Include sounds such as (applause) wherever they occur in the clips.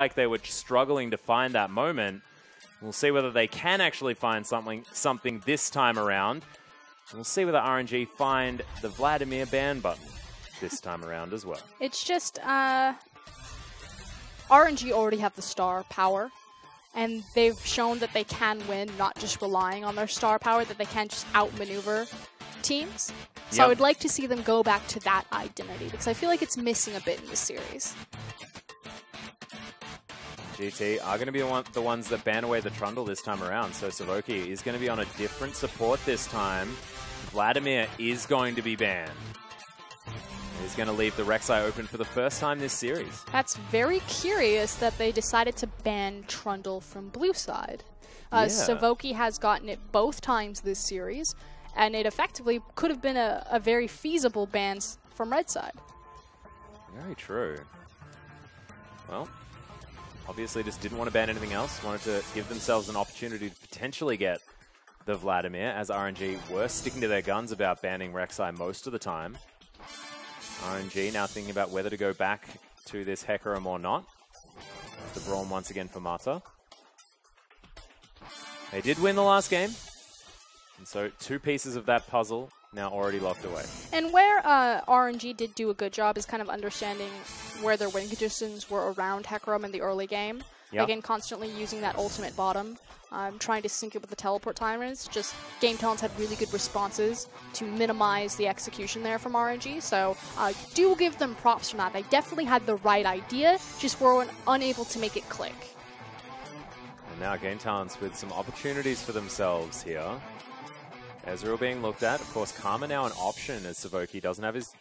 like they were struggling to find that moment. We'll see whether they can actually find something something this time around. We'll see whether RNG find the Vladimir ban button this time around as well. It's just uh, RNG already have the star power, and they've shown that they can win, not just relying on their star power, that they can just outmaneuver teams. So Yep. I would like to see them go back to that identity because I feel like it's missing a bit in this series. GT are going to be the, one, the ones that ban away the Trundle this time around. So Savoki is going to be on a different support this time. Vladimir is going to be banned. He's going to leave the Rek'Sai open for the first time this series. That's very curious that they decided to ban Trundle from blue side. Uh, Yeah. Savoki has gotten it both times this series, and it effectively could have been a, a very feasible ban from red side. Very true. Well, obviously just didn't want to ban anything else. Wanted to give themselves an opportunity to potentially get the Vladimir, as RNG were sticking to their guns about banning Rek'Sai most of the time. RNG now thinking about whether to go back to this Hecarim or not. The Braum once again for Mata. They did win the last game. And so two pieces of that puzzle now already locked away. And where uh, RNG did do a good job is kind of understanding where their win conditions were around Hecarim in the early game. Yep. Again, constantly using that ultimate bottom, um, trying to sync it with the teleport timers. Just Game Talents had really good responses to minimize the execution there from RNG. So uh, do give them props from that. They definitely had the right idea, just were un- unable to make it click. And now Game Talents with some opportunities for themselves here. Ezreal being looked at. Of course, Karma now an option as Savoki doesn't have his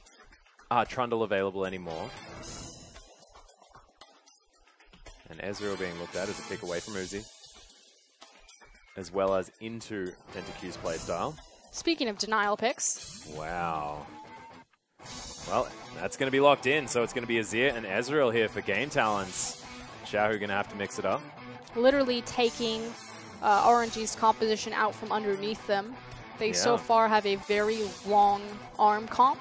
uh, Trundle available anymore. And Ezreal being looked at as a pick away from Uzi. As well as into PentaQ's playstyle. Speaking of denial picks, Wow. Well, that's going to be locked in, so it's going to be Azir and Ezreal here for Game Talents. Xiaohu going to have to mix it up. literally taking uh, RNG's composition out from underneath them. They so far have a very long arm comp,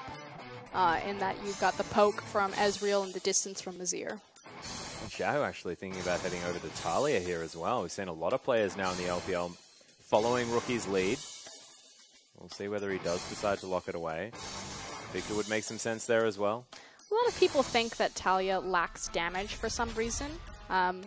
uh, in that you've got the poke from Ezreal and the distance from Azir. And Xiao actually thinking about heading over to Taliyah here as well. We've seen a lot of players now in the LPL following Rookie's lead. We'll see whether he does decide to lock it away. Viktor would make some sense there as well. A lot of people think that Taliyah lacks damage for some reason. Um,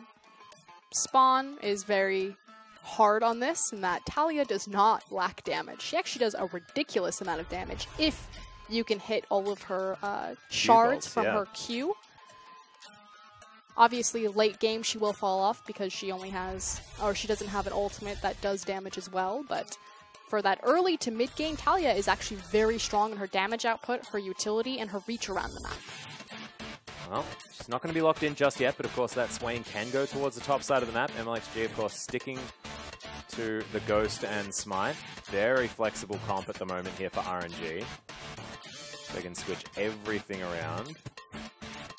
Spawn is very hard on this, in that Taliyah does not lack damage. She actually does a ridiculous amount of damage if you can hit all of her uh, shards bolts, from yeah. her Q. Obviously, late game she will fall off because she only has, or she doesn't have an ultimate that does damage as well, but for that early to mid game, Taliyah is actually very strong in her damage output, her utility, and her reach around the map. Well, she's not going to be locked in just yet, but of course that Swain can go towards the top side of the map. MLXG, of course, sticking to the Ghost and Smite. Very flexible comp at the moment here for RNG. They can switch everything around.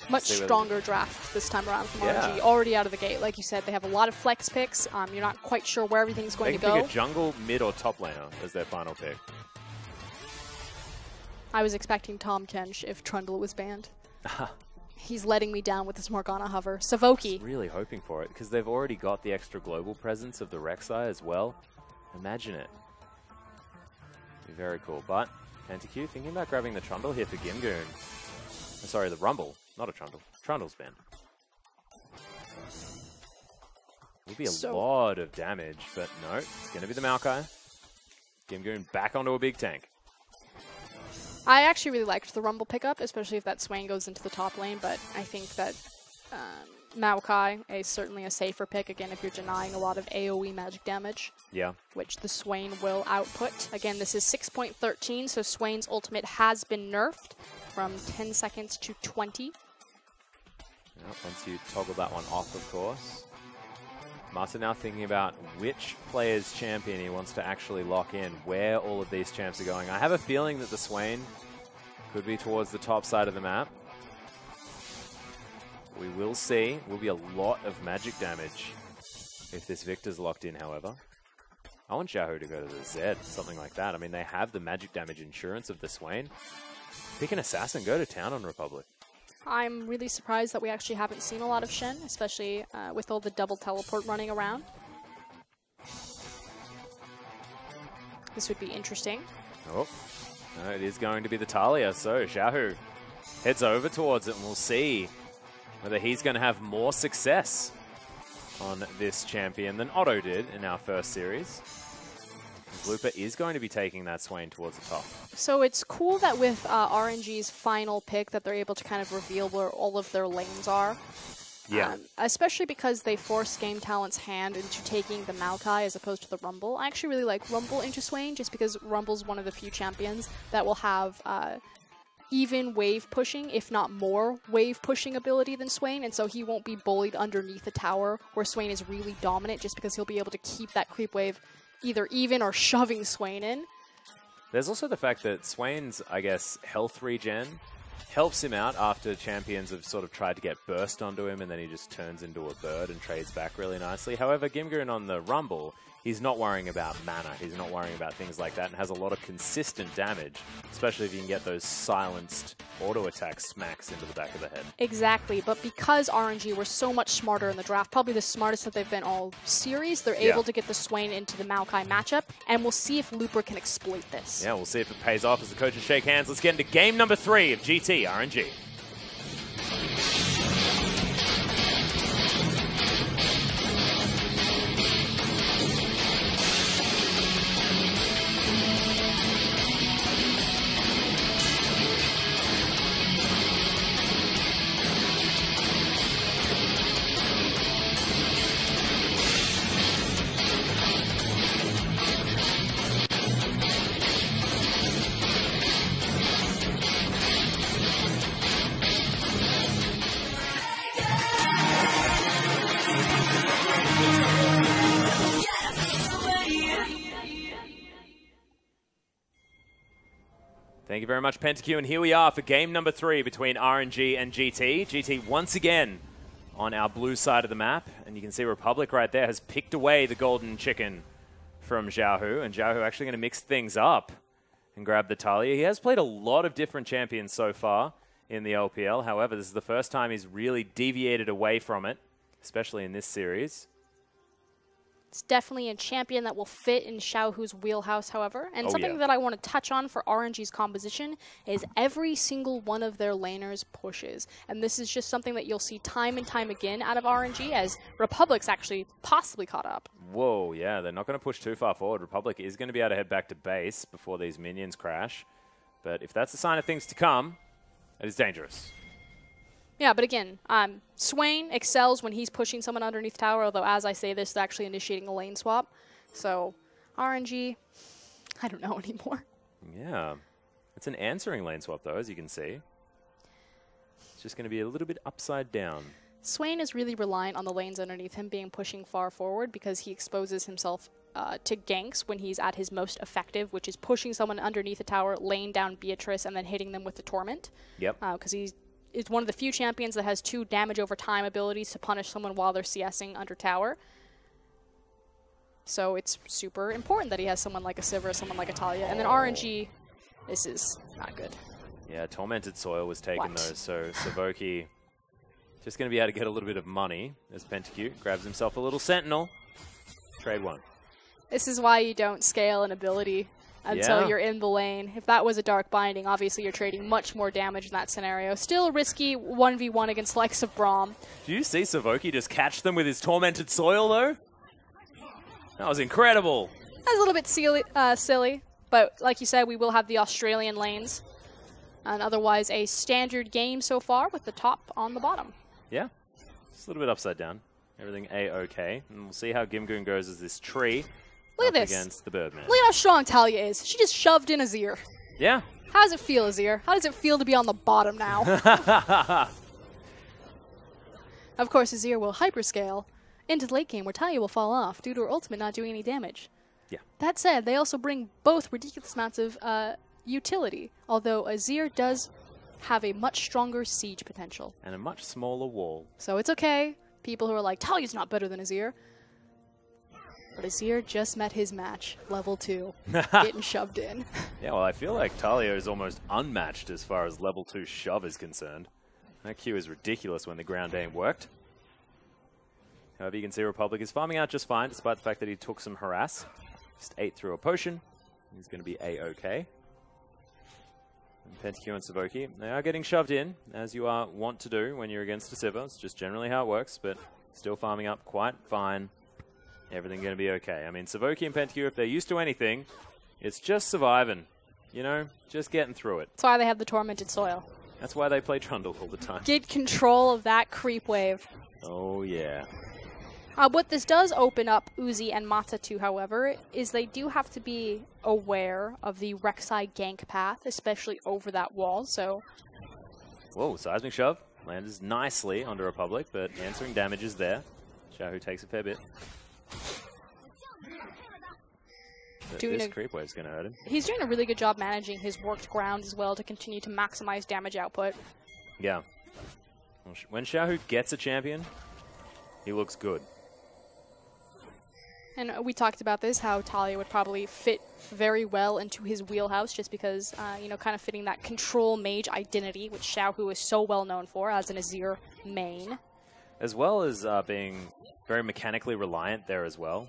much stronger draft this time around from Yeah. RNG. Already out of the gate, like you said, they have a lot of flex picks. Um, you're not quite sure where everything's They going to pick go. a jungle, mid, or top laner as their final pick. I was expecting Tahm Kench if Trundle was banned. (laughs) He's letting me down with this Morgana hover. Savoki. really hoping for it because they've already got the extra global presence of the Rek'Sai as well. Imagine it. Be very cool. But PentaQ thinking about grabbing the Trundle here for Gimgoon. Oh, sorry, the Rumble, not a Trundle. Trundle's banned. Will be a So- lot of damage, but no, it's going to be the Maokai. Gimgoon back onto a big tank. I actually really liked the Rumble pickup, especially if that Swain goes into the top lane, but I think that um, Maokai is certainly a safer pick, again, if you're denying a lot of AoE magic damage. Yeah, which the Swain will output. Again, this is 6.13, so Swain's ultimate has been nerfed from 10 seconds to 20. Yeah, once you toggle that one off, of course. Mata now thinking about which player's champion he wants to actually lock in, where all of these champs are going. I have a feeling that the Swain could be towards the top side of the map. We will see. Will be a lot of magic damage if this Viktor's locked in, however. I want Xiaohu to go to the Z, something like that. I mean, they have the magic damage insurance of the Swain. Pick an assassin, go to town on Republic. I'm really surprised that we actually haven't seen a lot of Shen, especially uh, with all the double teleport running around. This would be interesting. Oh, no, it is going to be the Taliyah. So Xiaohu heads over towards it, and we'll see whether he's going to have more success on this champion than Otto did in our first series. Looper is going to be taking that Swain towards the top. So it's cool that with uh, RNG's final pick that they're able to kind of reveal where all of their lanes are. Yeah. Um, especially because they force Game Talent's hand into taking the Maokai as opposed to the Rumble. I actually really like Rumble into Swain just because Rumble's one of the few champions that will have uh, even wave pushing, if not more wave pushing ability than Swain, and so he won't be bullied underneath the tower where Swain is really dominant just because he'll be able to keep that creep wave either even or shoving Swain in. There's also the fact that Swain's, I guess, health regen helps him out after champions have sort of tried to get burst onto him and then he just turns into a bird and trades back really nicely. However, Gimgoon on the Rumble he's not worrying about mana. He's not worrying about things like that and has a lot of consistent damage, especially if you can get those silenced auto attack smacks into the back of the head. Exactly, but because RNG were so much smarter in the draft, probably the smartest that they've been all series, they're Yeah. able to get the Swain into the Maokai matchup, and we'll see if Looper can exploit this. Yeah, we'll see if it pays off as the coaches shake hands. Let's get into game number three of GT RNG. Thank you very much, PentaQ. And here we are for game number three between RNG and GT. GT once again on our blue side of the map. And you can see Republic right there has picked away the golden chicken from Xiaohu. And Xiaohu actually going to mix things up and grab the Taliyah. He has played a lot of different champions so far in the LPL. However, this is the first time he's really deviated away from it, especially in this series. It's definitely a champion that will fit in Xiaohu's wheelhouse, however. And Oh, something yeah. that I want to touch on for RNG's composition is every single one of their laners pushes. And this is just something that you'll see time and time again out of RNG as Republic's actually possibly caught up. Whoa, yeah, they're not going to push too far forward. Republic is going to be able to head back to base before these minions crash. But if that's a sign of things to come, it is dangerous. Yeah, but again, um, Swain excels when he's pushing someone underneath tower, although as I say this, it's actually initiating a lane swap. So, RNG, I don't know (laughs) anymore. Yeah. It's an answering lane swap, though, as you can see. It's just going to be a little bit upside down. Swain is really reliant on the lanes underneath him being pushing far forward because he exposes himself uh, to ganks when he's at his most effective, which is pushing someone underneath the tower, laying down Beatrice, and then hitting them with the Torment. Yep. Because he's is one of the few champions that has two damage over time abilities to punish someone while they're CSing under tower. So it's super important that he has someone like a Sivir, someone like a Taliyah. And then oh. RNG, this is not good. Yeah, Tormented Soil was taken, What? though, so Savoki just going to be able to get a little bit of money as PentaQ grabs himself a little Sentinel. Trade one. This is why you don't scale an ability until Yeah. you're in the lane. If that was a Dark Binding, obviously you're trading much more damage in that scenario. Still risky 1v1 against likes of Braum. Do you see Savoki just catch them with his Tormented Soil, though? That was incredible. That was a little bit silly, uh, silly, but like you said, we will have the Australian lanes. And otherwise, a standard game so far with the top on the bottom. Yeah, just a little bit upside down. Everything A-OK. And we'll see how Gimgoon goes as this tree Look at this. against the Birdman. Look at how strong Taliyah is. She just shoved in Azir. Yeah. How does it feel, Azir? How does it feel to be on the bottom now? (laughs) of course, Azir will hyperscale into the late game where Taliyah will fall off due to her ultimate not doing any damage. Yeah. That said, they also bring both ridiculous amounts of uh, utility, although Azir does have a much stronger siege potential. And a much smaller wall. So it's okay. People who are like, Taliyah's not better than Azir. But Azir just met his match, level 2, (laughs) getting shoved in. (laughs) Yeah, well, I feel like Taliyah is almost unmatched as far as level 2 shove is concerned. That Q is ridiculous when the ground aim worked. However, you can see Republic is farming out just fine, despite the fact that he took some harass. Just ate through a potion. He's going to be A-OK. And PentaQ and Savoki, they are getting shoved in, as you are want to do when you're against a Sivir. It's just generally how it works, but still farming up quite fine. Everything going to be okay. I mean, Savoki and PentaQ, if they're used to anything, it's just surviving. You know, just getting through it. That's why they have the tormented soil. That's why they play Trundle all the time. Get control of that creep wave. Oh, yeah. Uh, what this does open up Uzi and Mata to, however, is they do have to be aware of the Rek'Sai gank path, especially over that wall. So, Whoa, seismic shove. Lands nicely onto Republic, but answering damage is there. Xiaohu takes a fair bit. But Doing this a- creep wave's going to hurt him. he's doing a really good job managing his worked ground as well to continue to maximize damage output. Yeah. When Xiaohu gets a champion, he looks good. And uh, we talked about this, how Taliyah would probably fit very well into his wheelhouse just because, uh, you know, kind of fitting that control mage identity, which Xiaohu is so well known for as an Azir main. As well as uh, being very mechanically reliant there as well.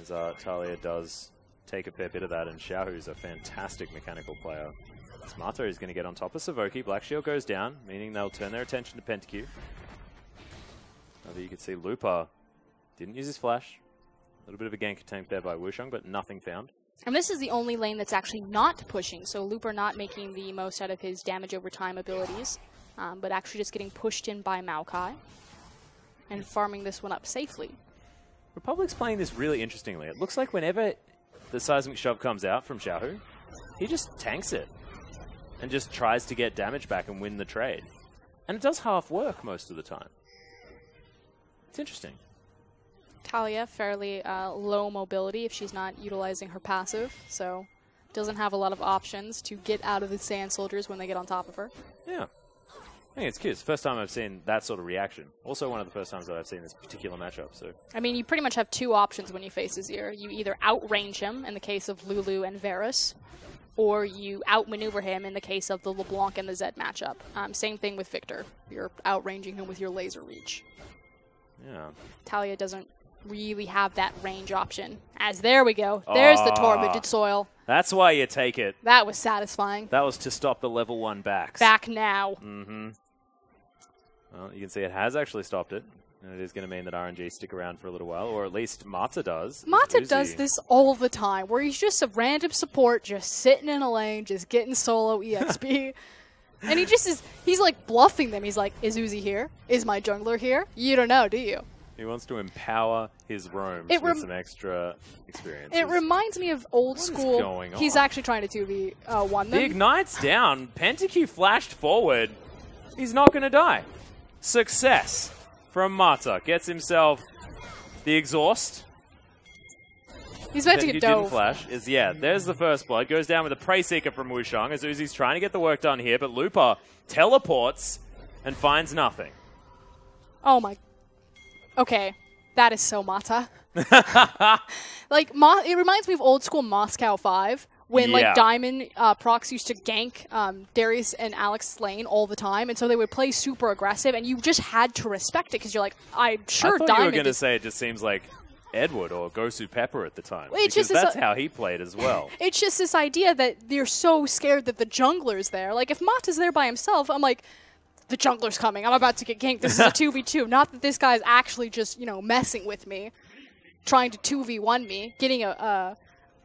As uh, Taliyah does take a fair bit of that, and Xiao, Xiaohu's a fantastic mechanical player. Smarto is going to get on top of Savoki. Black Shield goes down, meaning they'll turn their attention to PentaQ. However, you can see Looper didn't use his flash. A little bit of a gank attempt there by Wusheng, but nothing found. And this is the only lane that's actually not pushing, so Looper not making the most out of his damage over time abilities, um, but actually just getting pushed in by Maokai and farming this one up safely. Republic's playing this really interestingly. It looks like whenever the seismic shove comes out from Xiaohu, he just tanks it and just tries to get damage back and win the trade. And it does half work most of the time. It's interesting. Taliyah, fairly uh, low mobility if she's not utilizing her passive, so doesn't have a lot of options to get out of the Sand Soldiers when they get on top of her. Yeah. I think it's cute. It's the first time I've seen that sort of reaction. Also one of the first times that I've seen this particular matchup, so I mean, you pretty much have two options when you face Azir. You either outrange him in the case of Lulu and Varus, or you outmaneuver him in the case of the LeBlanc and the Zed matchup. Um, same thing with Viktor. You're outranging him with your laser reach. yeah. Taliyah doesn't really have that range option. As there we go. There's the Ah. tormented soil. That's why you take it. That was satisfying. That was to stop the level one backs. Back now. Mm-hmm. Well, you can see it has actually stopped it. And it is going to mean that RNG stick around for a little while, or at least Mata does. Mata Uzi- does this all the time, where he's just a random support, just sitting in a lane, just getting solo (laughs) EXP. and he just is, he's like bluffing them. He's like, is Uzi here? Is my jungler here? You don't know, do you? He wants to empower his roams It with some extra experience. It reminds me of old is school. going He's actually trying to 2v uh, 1 The them. Ignite's down. PentaQ flashed forward. He's not going to die. Success from Mata. Gets himself the exhaust. He's about to get dove. flash. Is yeah. There's the first blood. Goes down with a Prey Seeker from Wushang as Uzi's trying to get the work done here, but Looper teleports and finds nothing. Oh my. Okay, that is so Mata. (laughs) like Mo- it reminds me of old school Moscow Five when Yeah. like Diamond uh, procs used to gank um, Darius and Alex Lane all the time, and so they would play super aggressive, and you just had to respect it because you're like, I'm sure I thought Diamond. you were going to say it just seems like Edward or Gosu Pepper at the time. It's because just that's uh, how he played as well. (laughs) it's just this idea that they're so scared that the jungler's there. Like if Mata's there by himself, I'm like, the jungler's coming. I'm about to get ganked. This is a (laughs) two v two. Not that this guy's actually just you know messing with me, trying to two v one me, getting a, a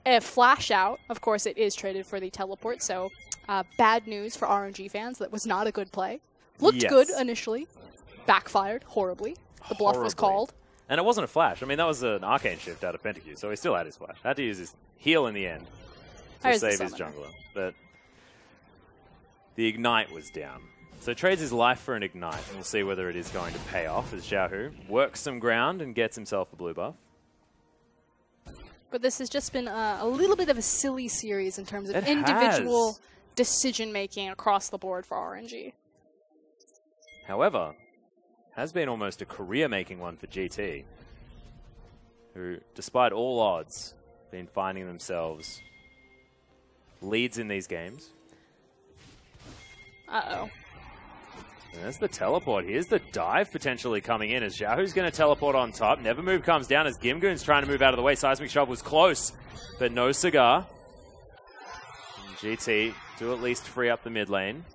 a flash out. Of course, it is traded for the teleport. So uh, bad news for RNG fans. That was not a good play. Looked Yes. good initially, backfired horribly. The bluff was called. And it wasn't a flash. I mean, that was an arcane shift out of PentaQ, so he still had his flash. Had to use his heal in the end to There's save his jungler. But the ignite was down. So trades his life for an ignite, and we'll see whether it is going to pay off as Xiaohu works some ground and gets himself a blue buff. But this has just been a, a little bit of a silly series in terms of It individual has. decision making across the board for RNG. However, has been almost a career-making one for GT, who, despite all odds, been finding themselves leads in these games. Uh oh. There's the teleport. Here's the dive potentially coming in as Xiaohu's going to teleport on top. Never Move comes down as Gimgoon's trying to move out of the way. Seismic Shove was close, but no cigar. And GT do at least free up the mid lane.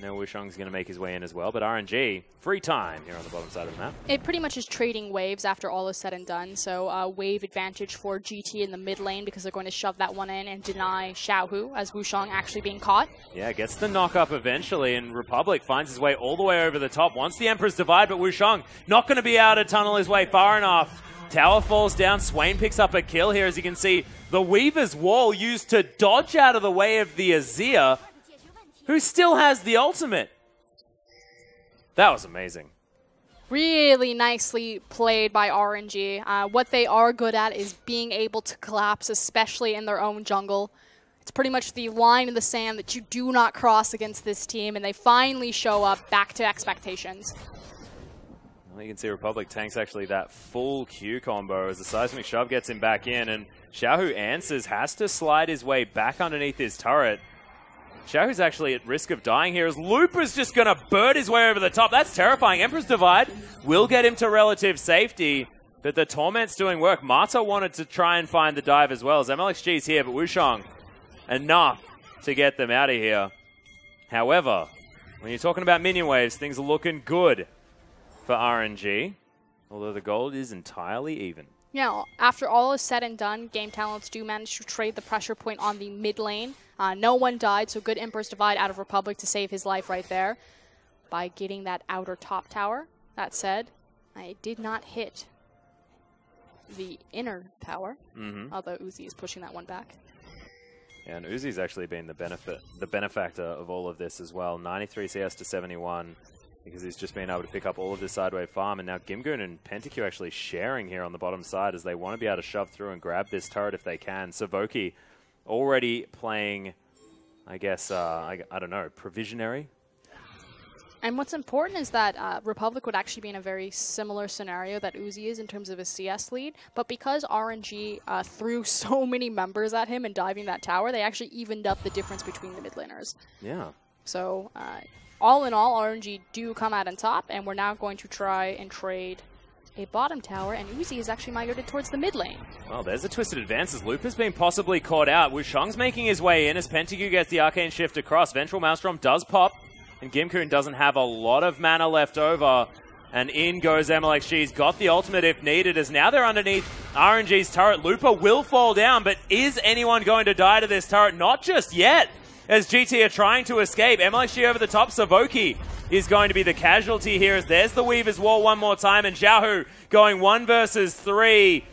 No Wushong's going to make his way in as well, but RNG, free time here on the bottom side of the map. It pretty much is trading waves after all is said and done. So uh, wave advantage for GT in the mid lane because they're going to shove that one in and deny Xiaohu as Wushong actually being caught. Yeah, gets the knock up eventually, and Republic finds his way all the way over the top. Wants the Emperor's Divide, but Wushong not going to be able to tunnel his way far enough. Tower falls down. Swain picks up a kill here, as you can see. The Weaver's Wall used to dodge out of the way of the Azir, who still has the ultimate. That was amazing. Really nicely played by RNG. Uh, what they are good at is being able to collapse, especially in their own jungle. It's pretty much the line in the sand that you do not cross against this team, and they finally show up back to expectations. Well, you can see Republic tanks actually that full Q combo as the Seismic Shove gets him back in, and Xiaohu answers, has to slide his way back underneath his turret. Xiaohu's actually at risk of dying here as Looper's just going to bird his way over the top. That's terrifying. Emperor's Divide will get him to relative safety, but the Torment's doing work. Mata wanted to try and find the dive as well as MLXG's here, but Wushong enough to get them out of here. However, when you're talking about minion waves, things are looking good for RNG, although the gold is entirely even. Yeah, after all is said and done, Game Talents do manage to trade the pressure point on the mid lane. Uh, no one died, so good Emperor's Divide out of Republic to save his life right there by getting that outer top tower. That said, I did not hit the inner tower, Mm -hmm. although Uzi is pushing that one back. And Uzi's actually been the benefit, the benefactor of all of this as well. 93 CS to 71 because he's just been able to pick up all of this sidewave farm, and now Gimgoon and PentaQ actually sharing here on the bottom side as they want to be able to shove through and grab this turret if they can. Savoki already playing, I guess, uh, I, I don't know, provisionary and what's important is that uh, Republic would actually be in a very similar scenario that Uzi is in terms of his CS lead, but because RNG uh, threw (laughs) so many members at him and diving that tower, they actually evened up the difference between the mid laners. Yeah. So, uh, all in all, RNG do come out on top, and we're now going to try and trade a bottom tower, and Uzi is actually migrated towards the mid lane. Well, there's a twisted advance as Loop has been possibly caught out. Wushong's making his way in as PentaQ gets the Arcane Shift across. Vengeful Maelstrom does pop, and Gimgoon doesn't have a lot of mana left over. And in goes MLXG's got the ultimate if needed, as now they're underneath RNG's turret. Looper will fall down, but is anyone going to die to this turret? Not just yet, as GT are trying to escape. MLXG over the top, Savoki is going to be the casualty here, as there's the Weaver's Wall one more time, and Xiaohu going one versus three.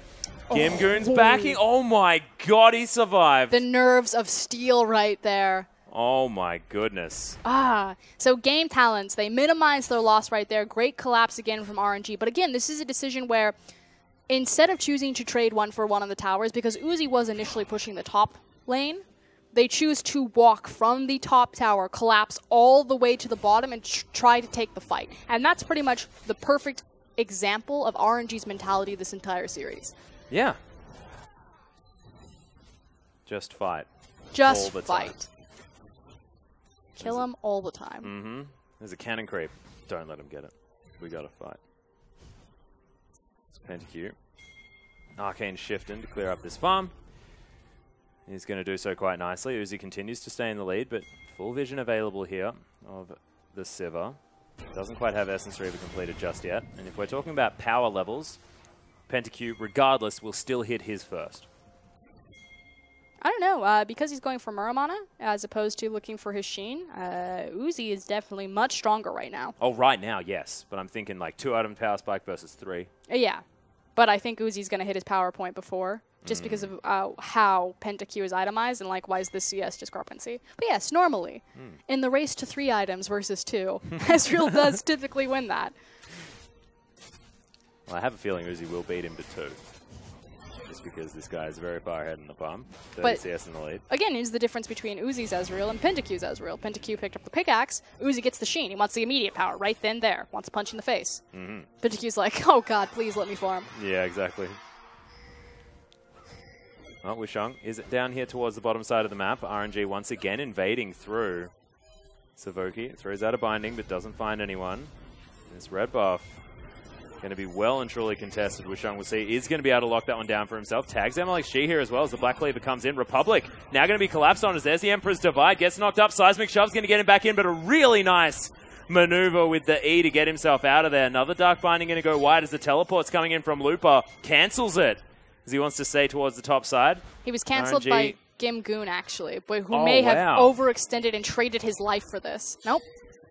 Gimgoon's Oh. backing. Oh my god, he survived. The nerves of steel right there. Oh my goodness. Ah, so game talents, they minimize their loss right there. Great collapse again from RNG. But again, this is a decision where instead of choosing to trade one for one on the towers, because Uzi was initially pushing the top lane, they choose to walk from the top tower, collapse all the way to the bottom, and tr- try to take the fight. And that's pretty much the perfect example of RNG's mentality this entire series. Yeah. Just fight. Just the time. fight. Kill him all the time. Mm-hmm. There's a cannon creep. Don't let him get it. We gotta fight. It's PentaQ. Arcane shift in to clear up this farm. He's going to do so quite nicely. Uzi continues to stay in the lead, but full vision available here of the Sivir. Doesn't quite have Essence Reaver completed just yet. And if we're talking about power levels, PentaQ, regardless, will still hit his first. I don't know, uh, because he's going for Muramana as opposed to looking for his Sheen, uh, Uzi is definitely much stronger right now. Oh, right now, yes. But I'm thinking like two item power spike versus three. Yeah, but I think Uzi's going to hit his power point before, just because of uh, how PentaQ is itemized and likewise the CS discrepancy. But yes, normally, in the race to three items versus two, (laughs) (laughs) Ezreal does typically win that. Well, I have a feeling Uzi will beat him to two. Just because this guy is very far ahead in the. 30 But- CS in the lead. Again, is the difference between Uzi's Ezreal and PentaQ's Ezreal. PentaQ picked up the pickaxe, Uzi gets the Sheen. He wants the immediate power right then there, wants a punch in the face. hmm PentaQ's like, oh god, please let me farm. Yeah, exactly. Well, Wishong is it down here towards the bottom side of the map. RNG once again invading through. Savoki throws out a binding but doesn't find anyone. This red buff going to be well and truly contested. Wushang will see is going to be able to lock that one down for himself. Tags MLXG here as well as the Black Cleaver comes in. Republic now going to be collapsed on as there's the Emperor's Divide. Gets knocked up. Seismic Shove's going to get him back in, but a really nice maneuver with the E to get himself out of there. Another Dark Binding going to go wide as the teleport's coming in from Looper. Cancels it as he wants to stay towards the top side. He was cancelled RNG. by Gimgoon, actually, but who Oh, may have wow. overextended and traded his life for this. Nope.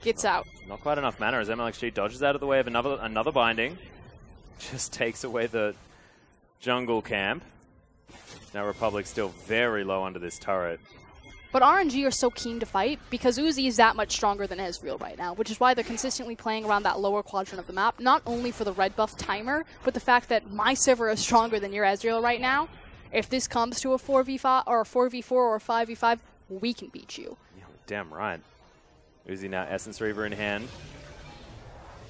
Gets out. Not quite enough mana as MLXG dodges out of the way of another another binding. Just takes away the jungle camp. Now Republic still very low under this turret. But RNG are so keen to fight because Uzi is that much stronger than Ezreal right now, which is why they're consistently playing around that lower quadrant of the map, not only for the red buff timer, but the fact that my Sivir is stronger than your Ezreal right now. If this comes to a 4v5 or a 4v4 or a 5v5, we can beat you. Yeah, damn right. Uzi now Essence Reaver in hand.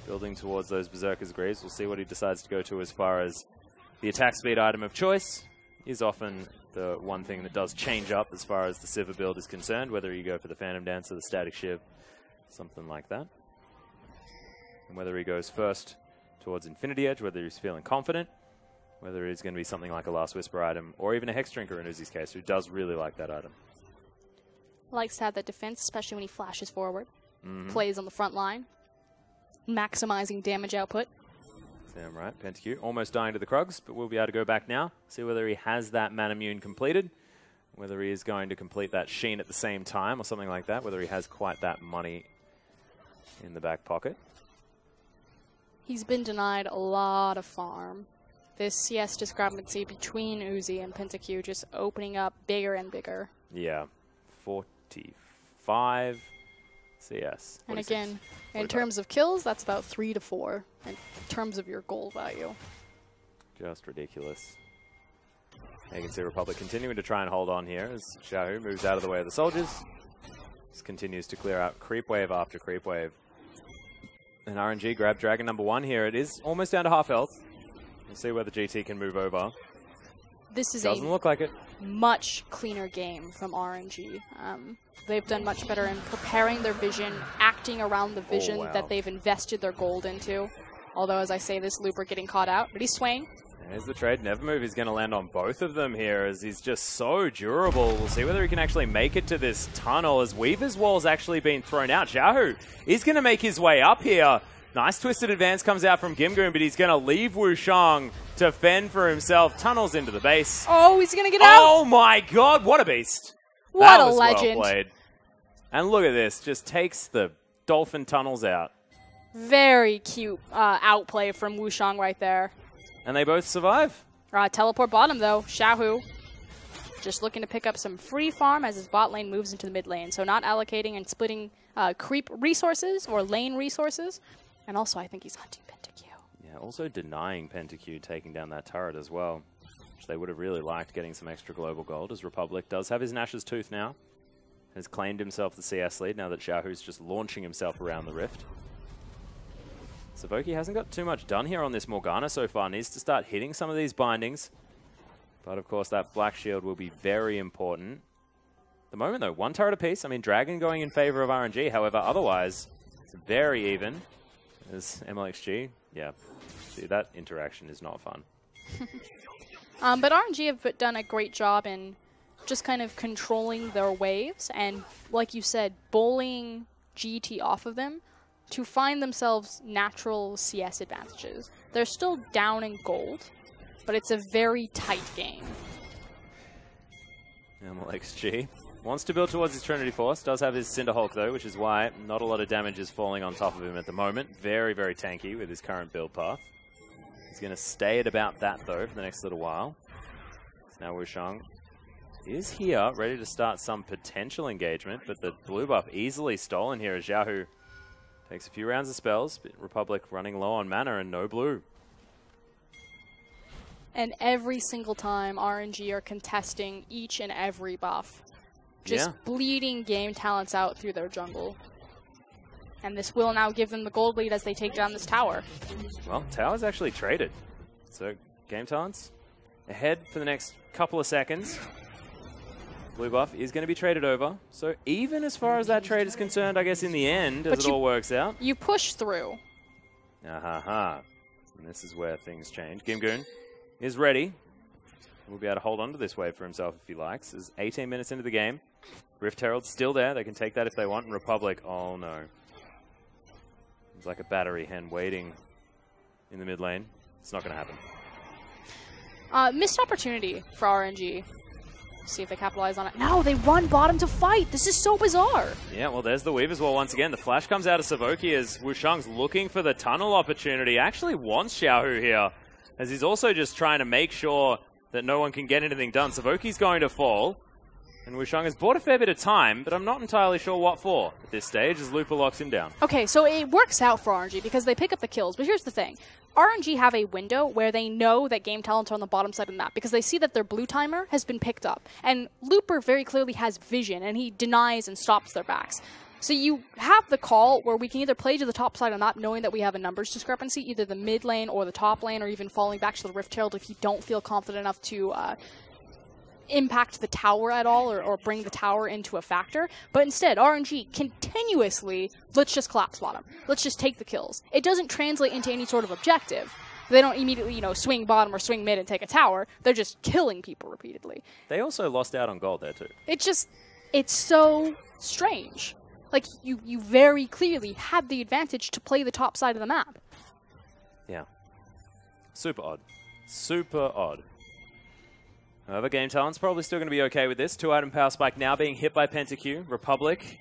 Building towards those Berserker's Greaves. We'll see what he decides to go to as far as the attack speed item of choice is often the one thing that does change up as far as the Sivir build is concerned, whether you go for the Phantom Dance or the Static Shiv, something like that. And whether he goes first towards Infinity Edge, whether he's feeling confident, whether it's going to be something like a Last Whisper item, or even a Hex Drinker in Uzi's case, who does really like that item. Likes to have that defense, especially when he flashes forward. Mm-hmm. Plays on the front line. Maximizing damage output. Damn right. PentaQ almost dying to the Krugs, but we'll be able to go back now, see whether he has that Manamune completed, whether he is going to complete that Sheen at the same time or something like that, whether he has quite that money in the back pocket. He's been denied a lot of farm. This CS discrepancy between Uzi and PentaQ just opening up bigger and bigger. Yeah. 45 CS. And again, in terms of kills, that's about three to four in terms of your goal value. Just ridiculous. And You can see Republic continuing to try and hold on here as Shahu moves out of the way of the soldiers. Just continues to clear out creep wave after creep wave. And RNG grab Dragon number one here. It is almost down to half health. We'll see whether GT can move over. This is Doesn't a look like it. much cleaner game from RNG. Um, they've done much better in preparing their vision, acting around the vision wow. that they've invested their gold into. Although, as I say, this Looper getting caught out, but he's swaying. There's the trade. Nevermove is going to land on both of them here as he's just so durable. We'll see whether he can actually make it to this tunnel as Weaver's wall's actually been thrown out. Xiaohu is going to make his way up here. Nice twisted advance comes out from Gimgoon, but he's going to leave Wushang to fend for himself. Tunnels into the base. Oh, he's gonna get out! Oh my god, what a beast. what a well legend! played. And look at this, just takes the dolphin tunnels out. Very cute uh, outplay from Wushang right there. And they both survive. Uh, teleport bottom though, Xiaohu. Just looking to pick up some free farm as his bot lane moves into the mid lane. So not allocating and splitting uh, creep resources or lane resources. And also, I think he's hunting PentaQ. Yeah, also denying PentaQ taking down that turret as well, which they would have really liked getting some extra global gold, as Republic does have his Nash's Tooth now, has claimed himself the CS lead now that Xiaohu's just launching himself around the rift. Savoki hasn't got too much done here on this Morgana so far, needs to start hitting some of these bindings. But of course that Black Shield will be very important. The moment though, one turret apiece. I mean, Dragon going in favor of RNG, however, otherwise, it's very even. As MLXG, yeah, see, that interaction is not fun. (laughs) Um, but RNG have done a great job in just kind of controlling their waves and, like you said, bullying GT off of them to find themselves natural CS advantages. They're still down in gold, but it's a very tight game. MLXG wants to build towards his Trinity Force, does have his Cinder Hulk though, which is why not a lot of damage is falling on top of him at the moment. Very, very tanky with his current build path. He's going to stay at about that though for the next little while. So now Wushang is here, ready to start some potential engagement, but the blue buff easily stolen here as Xiaohu takes a few rounds of spells, Republic running low on mana and no blue. And every single time RNG are contesting each and every buff. Just Yeah. bleeding game talents out through their jungle. And this will now give them the gold lead as they take down this tower. Well, Tower's actually traded. So, Game Talents ahead for the next couple of seconds. Blue buff is going to be traded over. So even as far as that trade is concerned, I guess in the end, as But it you- all works out. You push through. Ah ha ha. And this is where things change. Gimgoon is ready. We'll be able to hold on to this wave for himself if he likes. Is 18 minutes into the game. Rift Herald's still there. They can take that if they want. And Republic, oh no. It's like a battery hen waiting in the mid lane. It's not going to happen. Uh, missed opportunity for RNG. See if they capitalize on it. No, they run bottom to fight. This is so bizarre. Yeah, well, there's the Weaver's Wall once again. The flash comes out of Savoki as Wushang's looking for the tunnel opportunity. Actually wants Xiaohu here, as he's also just trying to make sure that no one can get anything done. So Savoki's going to fall, and Wushang has bought a fair bit of time, but I'm not entirely sure what for at this stage as Looper locks him down. Okay, so it works out for RNG because they pick up the kills. But here's the thing. RNG have a window where they know that game talents are on the bottom side of the map because they see that their blue timer has been picked up. And Looper very clearly has vision and he denies and stops their backs. So you have the call where we can either play to the top side or not, knowing that we have a numbers discrepancy, either the mid lane or the top lane, or even falling back to the Rift Herald if you don't feel confident enough to uh, impact the tower at all or, or bring the tower into a factor. But instead, RNG continuously, let's just collapse bottom. Let's just take the kills. It doesn't translate into any sort of objective. They don't immediately, you know, swing bottom or swing mid and take a tower. They're just killing people repeatedly. They also lost out on gold there too. It just, it's so strange. Like, you, you very clearly had the advantage to play the top side of the map. Yeah. Super odd. Super odd. However, Game Talent's probably still going to be okay with this. Two item power spike now being hit by PentaQ. Republic,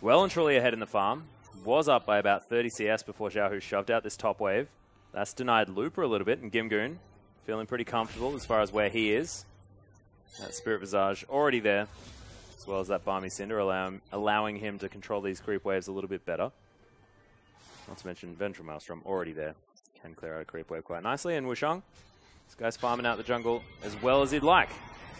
well and truly ahead in the farm. Was up by about 30 CS before Xiaohu shoved out this top wave. That's denied Looper a little bit, and Gimgoon feeling pretty comfortable as far as where he is. That Spirit Visage already there, as well as that Bami's Cinder allow, allowing him to control these creep waves a little bit better. Not to mention Vengeful Maelstrom already there. Can clear out a creep wave quite nicely. And Wushang, this guy's farming out the jungle as well as he'd like.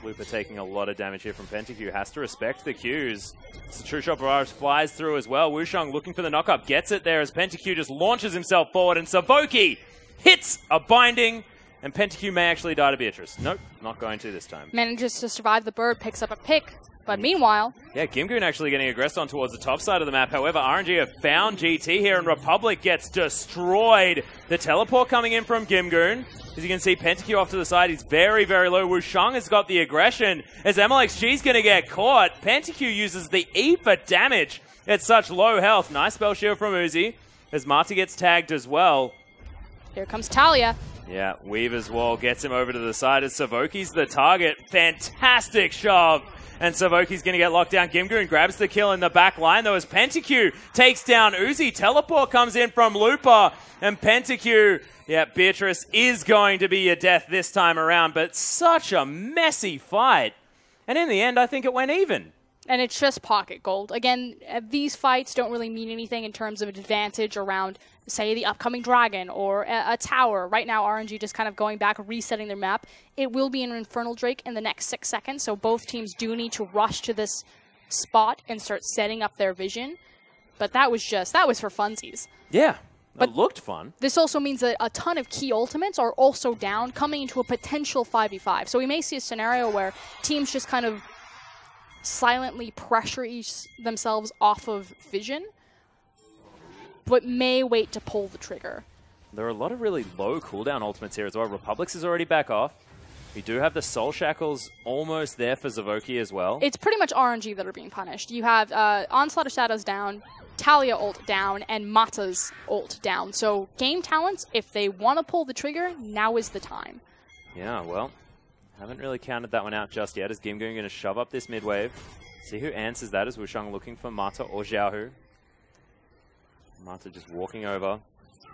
Looper taking a lot of damage here from PentaQ. Has to respect the cues. So True Shot Barrage flies through as well. Wushang looking for the knockup. Gets it there as PentaQ just launches himself forward. And Savoki hits a binding. And PentaQ may actually die to Beatrice. Nope, not going to this time. Manages to survive the bird, picks up a pick. But mm. meanwhile, Yeah, Gimgoon actually getting aggressed on towards the top side of the map. However, RNG have found GT here, and Republic gets destroyed. The teleport coming in from Gimgoon. As you can see, PentaQ off to the side. He's very, very low. Wushang has got the aggression. As MLXG's going to get caught, PentaQ uses the E for damage at such low health. Nice spell shield from Uzi. As Mata gets tagged as well. here comes Taliyah. Yeah, Weaver's Wall gets him over to the side as Savoki's the target. Fantastic shove. And Savoki's going to get locked down. Gimgoon grabs the kill in the back line, though, as PentaQ takes down Uzi. Teleport comes in from Looper. And PentaQ, yeah, Beatrice is going to be your death this time around. But such a messy fight. And in the end, I think it went even. And it's just pocket gold. Again, uh, these fights don't really mean anything in terms of advantage around, say, the upcoming dragon or a, a tower. Right now, RNG just kind of going back, resetting their map. It will be an Infernal Drake in the next six seconds, so both teams do need to rush to this spot and start setting up their vision. But that was just, that was for funsies. Yeah, But- it looked fun. This also means that a ton of key ultimates are also down, coming into a potential 5v5. So we may see a scenario where teams just kind of silently pressure each themselves off of vision, but may wait to pull the trigger. There are a lot of really low cooldown ultimates here as well. Republics is already back off. We do have the Soul Shackles almost there for Savoki as well. It's pretty much RNG that are being punished. You have uh, Onslaught of Shadows down, Taliyah ult down, and Mata's ult down. So game talents, if they want to pull the trigger, now is the time. yeah, well, haven't really counted that one out just yet. Is Gimgoon going to shove up this mid wave? See who answers that. Is Wushang looking for Mata or Xiaohu? Mata just walking over.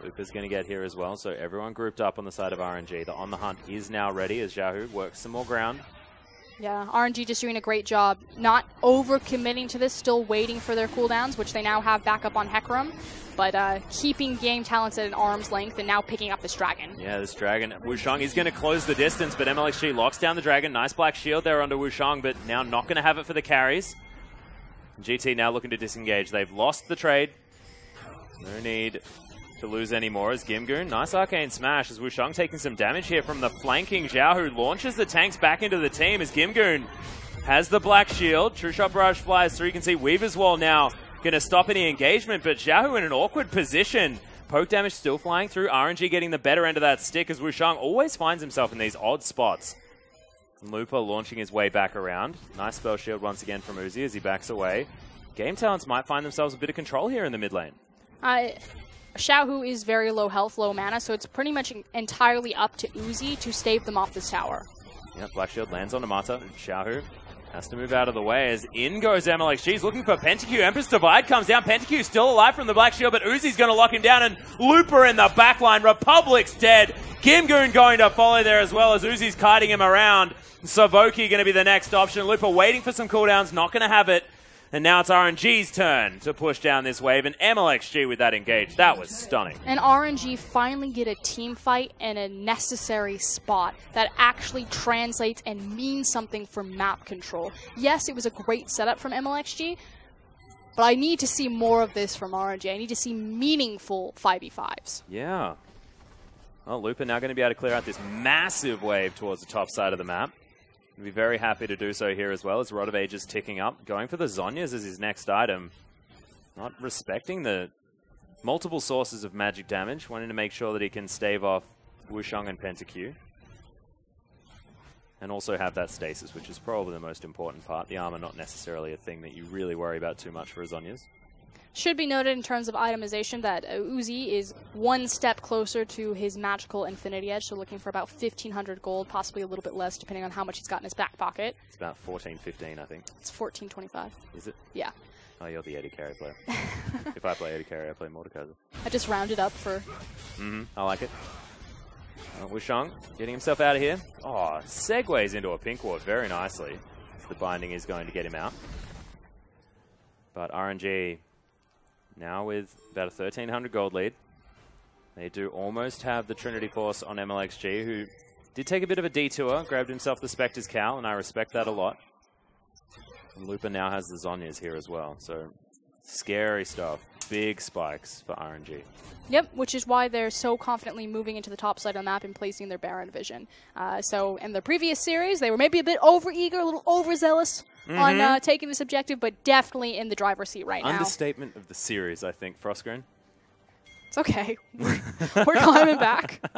Looper's going to get here as well, so everyone grouped up on the side of RNG. The On the Hunt is now ready as Xiaohu works some more ground. Yeah, RNG just doing a great job, not over committing to this, still waiting for their cooldowns, which they now have back up on Hecarim, but uh, keeping game talents at an arm's length and now picking up this dragon. Yeah, this dragon. Wushang is going to close the distance, but MLXG locks down the dragon. Nice black shield there under Wushang, but now not going to have it for the carries. GT now looking to disengage. They've lost the trade. No need to lose anymore as Gimgoon. Nice arcane smash as Wushang taking some damage here from the flanking Zhao who launches the tanks back into the team as Gimgoon has the black shield. True Shot Barrage flies through. You can see Weaver's Wall now going to stop any engagement, but Xiaohu in an awkward position. Poke damage still flying through. RNG getting the better end of that stick as Wushang always finds himself in these odd spots. Looper launching his way back around. Nice spell shield once again from Uzi as he backs away. Game Talents might find themselves a bit of control here in the mid lane. Uh, Xiaohu is very low health, low mana, so it's pretty much entirely up to Uzi to stave them off this tower. Yep, Black Shield lands on Amata. and Xiaohu has to move out of the way as in goes MLX. She's looking for Pentakill. Emperor's Divide comes down. Pentakill still alive from the Black Shield, but Uzi's going to lock him down. And Looper in the backline. Republic's dead. Gimgoon going to follow there as well as Uzi's kiting him around. Savoki going to be the next option. Looper waiting for some cooldowns. Not going to have it. And now it's RNG's turn to push down this wave, and MLXG with that engage. That was stunning. And RNG finally get a team fight in a necessary spot that actually translates and means something for map control. Yes, it was a great setup from MLXG, but I need to see more of this from RNG. I need to see meaningful 5v5s. Yeah. Well, Looper now going to be able to clear out this massive wave towards the top side of the map. He'd be very happy to do so here as well as Rod of Ages ticking up. Going for the Zhonya's as his next item. Not respecting the multiple sources of magic damage. Wanting to make sure that he can stave off Wushang and Pentakill. And also have that stasis, which is probably the most important part. The armor not necessarily a thing that you really worry about too much for a Zhonya's. Should be noted in terms of itemization that uh, Uzi is one step closer to his magical Infinity Edge, so looking for about 1,500 gold, possibly a little bit less, depending on how much he's got in his back pocket. It's about 14.15, I think. It's 1425. Is it? Yeah. Oh, you're the AD carry player. (laughs) if I play AD carry, I play Mordekaiser. I just rounded up for... Mm-hmm. I like it. Uh, Wushang getting himself out of here. Oh, segues into a pink ward very nicely. The binding is going to get him out. But RNG now with about a 1,300 gold lead. They do almost have the Trinity Force on MLXG, who did take a bit of a detour, grabbed himself the Spectre's Cowl, and I respect that a lot. And Looper now has the Zhonya's here as well, so scary stuff. Big spikes for RNG. Yep, which is why they're so confidently moving into the top side of the map and placing their Baron vision. Uh, so in the previous series, they were maybe a bit over-eager, a little overzealous mm-hmm. on uh, taking this objective, but definitely in the driver's seat right now. Understatement of the series, I think, Frostgrain. It's okay. We're, (laughs) we're climbing back. (laughs)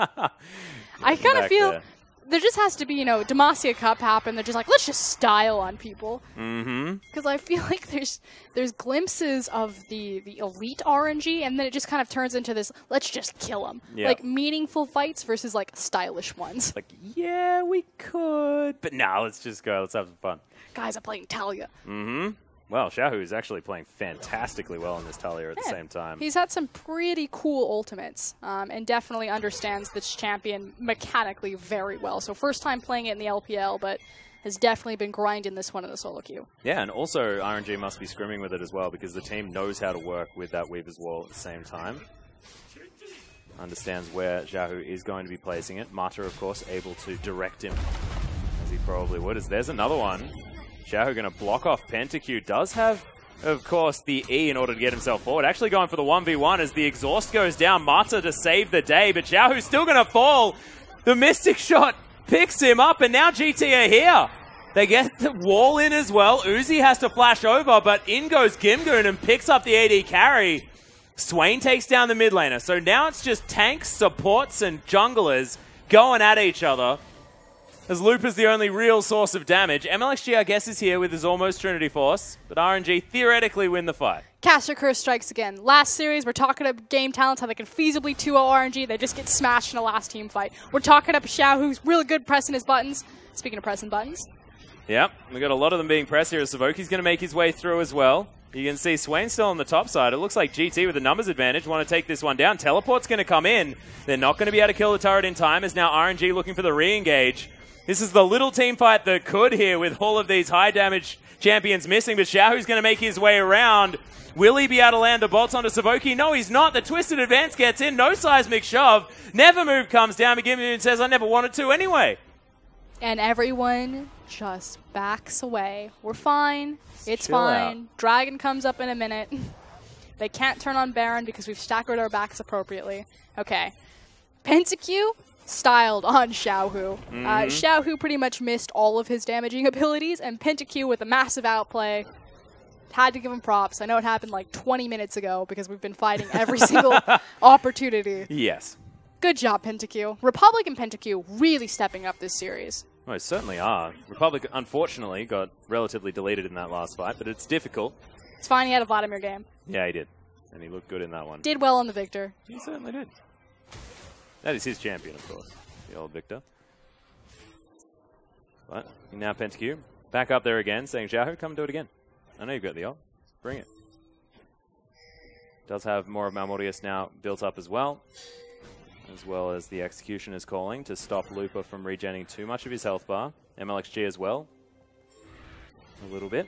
I kind of feel there there just has to be, you know, Demacia Cup happen. They're just like, let's just style on people. Mm-hmm. Because I feel like there's there's glimpses of the the elite RNG, and then it just kind of turns into this, let's just kill them. Yep. Like meaningful fights versus like stylish ones. Like, yeah, we could, but now let's just go. Let's have some fun. Guys, I'm playing Taliyah. Mm-hmm. Well, Xiaohu is actually playing fantastically well in this Taliyah at yeah. the same time. He's had some pretty cool ultimates um, and definitely understands this champion mechanically very well. So first time playing it in the LPL, but has definitely been grinding this one in the solo queue. Yeah, and also RNG must be scrimming with it as well because the team knows how to work with that Weaver's Wall at the same time. Understands where Xiaohu is going to be placing it. Mata, of course, able to direct him as he probably would. As there's another one. Xiaohu going to block off Pentakill. Does have, of course, the E in order to get himself forward. Actually going for the 1v1 as the exhaust goes down. Mata to save the day, but Xiaohu's still going to fall. The Mystic Shot picks him up, and now GT are here. They get the wall in as well. Uzi has to flash over, but in goes Gimgoon and picks up the AD carry. Swain takes down the mid laner. So now it's just tanks, supports, and junglers going at each other as Looper's the only real source of damage. MLXG, I guess, is here with his almost Trinity Force, but RNG theoretically win the fight. Caster Curse strikes again. Last series, we're talking about game talents, how they can feasibly 2-0 RNG. They just get smashed in a last team fight. We're talking up Xiao, who's really good pressing his buttons. Speaking of pressing buttons. Yep, we've got a lot of them being pressed here as Savoki's going to make his way through as well. You can see Swain still on the top side. It looks like GT with the numbers advantage want to take this one down. Teleport's going to come in. They're not going to be able to kill the turret in time as now RNG looking for the re-engage. This is the little team fight that could here with all of these high damage champions missing, but Xiaohu's going to make his way around. Will he be able to land the bolts onto Savoki? No, he's not. The twisted advance gets in. No seismic shove. Never move comes down. McGibbon says, I never wanted to anyway. And everyone just backs away. We're fine. It's Chill fine. Out. Dragon comes up in a minute. (laughs) they can't turn on Baron because we've staggered our backs appropriately. Okay. Pentakill styled on Xiaohu. Uh, Mm-hmm. Xiaohu pretty much missed all of his damaging abilities, and PentaQ with a massive outplay. Had to give him props. I know it happened like 20 minutes ago because we've been fighting every single (laughs) opportunity. Yes. Good job, PentaQ. Republic and PentaQ really stepping up this series. Most certainly are. Republic, unfortunately, got relatively deleted in that last fight, but it's difficult. It's fine, he had a Vladimir game. Yeah, he did. And he looked good in that one. Did well on the Viktor. He certainly did. That is his champion, of course, the old Viktor. But now PentaQ back up there again, saying, Xiaohu, come do it again. I know you've got the ult. Bring it. Does have Maw of Malmortius now built up as well, as well as the execution is calling to stop Looper from regenerating too much of his health bar. MLXG as well. A little bit.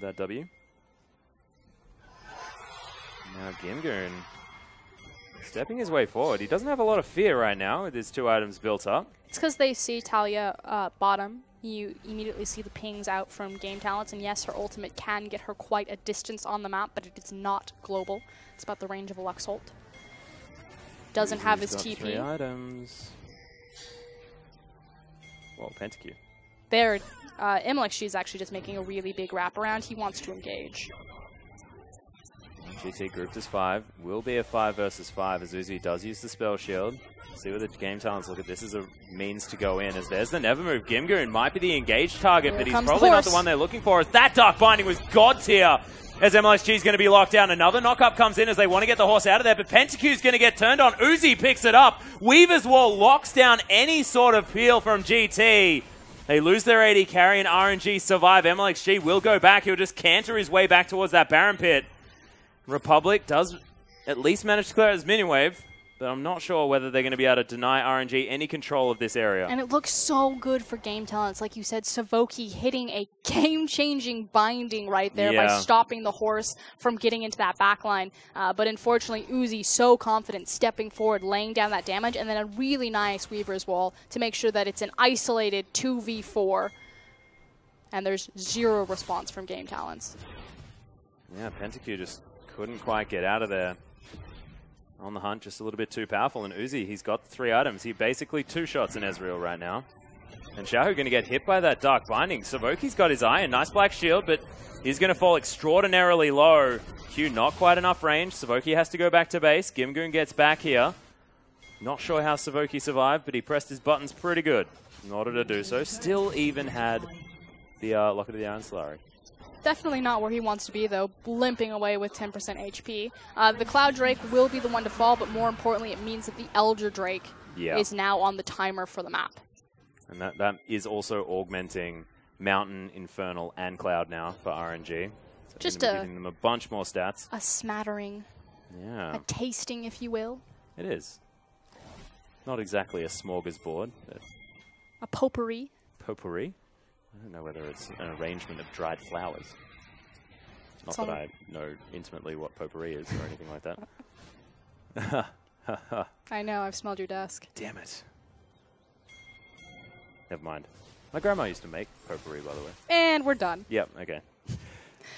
That W. Now Gimgoon stepping his way forward. He doesn't have a lot of fear right now with his two items built up. It's because they see Taliyah uh, bottom. You immediately see the pings out from game talents, and yes, her ultimate can get her quite a distance on the map, but it is not global. It's about the range of a Lux ult. Doesn't have his got Three TP. items. Well, PentaQ. There, uh, MLXG is actually just making a really big wraparound. He wants to engage. GT grouped as five. Will be a five versus five as Uzi does use the spell shield. See what the game talents look at this as a means to go in. As there's the never move. Gimgoon might be the engaged target, Here but he's comes the probably not the one they're looking for. As that dark binding was god tier. As MLXG is going to be locked down. Another knockup comes in as they want to get the horse out of there, but PentaQ's going to get turned on. Uzi picks it up. Weaver's Wall locks down any sort of peel from GT. They lose their AD carry and RNG survive. MLXG will go back. He'll just canter his way back towards that Baron pit. Republic does at least manage to clear out his mini wave, but I'm not sure whether they're going to be able to deny RNG any control of this area. And it looks so good for game talents. Like you said, Savoki hitting a (laughs) game changing binding right there by stopping the horse from getting into that backline. Uh, but unfortunately, Uzi so confident stepping forward, laying down that damage, and then a really nice Weaver's Wall to make sure that it's an isolated 2v4. And there's zero response from game talents. yeah, PentaQ just couldn't quite get out of there. On the hunt, just a little bit too powerful. And Uzi, he's got three items. He basically two shots in Ezreal right now. And Xiaohu going to get hit by that Dark Binding. Savoki's got his eye, a nice black shield, but he's going to fall extraordinarily low. Q not quite enough range. Savoki has to go back to base. Gimgoon gets back here. Not sure how Savoki survived, but he pressed his buttons pretty good in order to do so. Still even had the uh, Locket of the Iron. Definitely not where he wants to be, though, limping away with 10% HP. Uh, the Cloud Drake will be the one to fall, but more importantly, it means that the Elder Drake Yeah. is now on the timer for the map. And that, that is also augmenting Mountain, Infernal, and Cloud now for RNG. So Just a- giving them a bunch more stats. A smattering, Yeah, a tasting, if you will, it is. Not exactly a smorgasbord, a potpourri. potpourri. I don't know whether it's an arrangement of dried flowers. Not that I know intimately what potpourri is or anything like that. (laughs) (laughs) I know, I've smelled your desk. Damn it. Never mind. My grandma used to make potpourri, by the way. And we're done. Yep, okay.